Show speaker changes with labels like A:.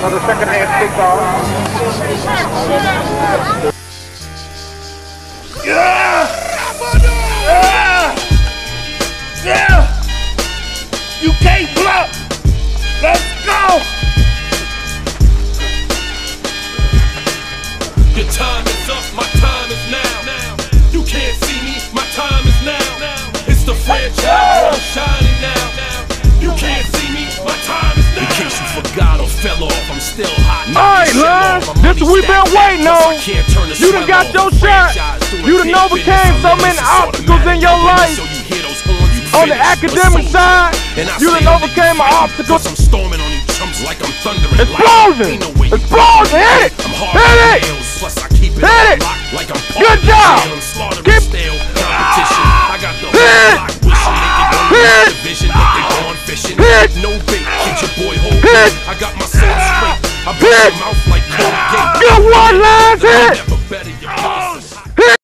A: for the second half kickoff.
B: Yeah! Yeah! Yeah! You can't block! Let's go!
C: Your time is up, my time is now. You can't see me, my time is now. It's the franchise, I'm shining now. You can't see me, my time is now. In case you forgot or fell off, I'm still hot.
A: Alright, Lance, this what we been waiting on. You done got your shot. You done overcame so many obstacles in your life. On the academic side, you done overcame my obstacles.
C: I'm storming on you chumps like I'm thundering.
A: Explosion! Explosion! Hit it! Hit it!
C: Plus I keep it
A: Hit it!
C: locked like I'm
A: Good job!
C: Keep competition. Ah. I got the
A: Hit!
C: whole block wishing they could go
A: Hit!
C: in the division, but they ah. gone fishing.
A: Hit!
C: No bait, get your boy hold
A: Hit!
C: I got my soul straight. I
A: Hit!
C: bust your mouth like Colgate.
A: One, Lance! Hit!